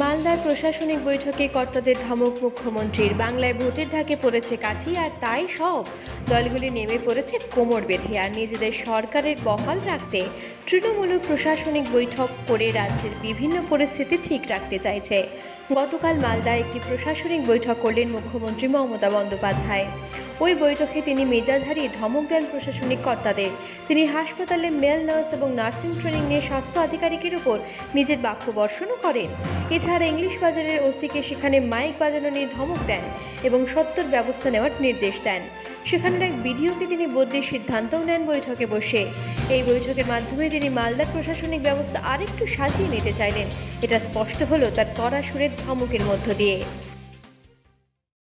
মালদার প্রশাসনিক বৈঠকে কর্তাদের ধমক মুখ্যমন্ত্রীর। বাংলায় ভোটের ঢাকে পড়েছে কাঠি আর তাই সব। দলগুলি নেমে পড়েছে কোমর বেঁধে আর নিজেদের সরকারের বহাল রাখতে তৃণমূল প্রশাসনিক বৈঠক করে রাজ্যের বিভিন্ন পরিস্থিতি ঠিক রাখতে চাইছে। গতকাল মালদায় একটি প্রশাসনিক বৈঠক করলেন মুখ্যমন্ত্রী মমতা বন্দ্যোপাধ্যায়। ওই বৈঠকে তিনি মেজাজ হারিয়ে ধমক দেন প্রশাসনিক কর্তাদের। তিনি হাসপাতালে মেল নার্স এবং নার্সিং ট্রেনিং নিয়ে স্বাস্থ্য আধিকারিকের উপর নিজের বাক্য বর্ষণও করেন। এছাড়া ইংলিশ বাজারের ওসিকে সেখানে মাইক বাজানো নিয়ে ধমক দেন এবং সত্তর ব্যবস্থা নেওয়ার নির্দেশ দেন। সেখানের এক ভিডিওকে তিনি বদলির সিদ্ধান্তও নেন বৈঠকে বসে। এই বৈঠকের মাধ্যমে তিনি মালদার প্রশাসনিক ব্যবস্থা আরেকটু সাজিয়ে নিতে চাইলেন। এটা স্পষ্ট হলো তার কড়া সুরের ধমকের মধ্য দিয়ে।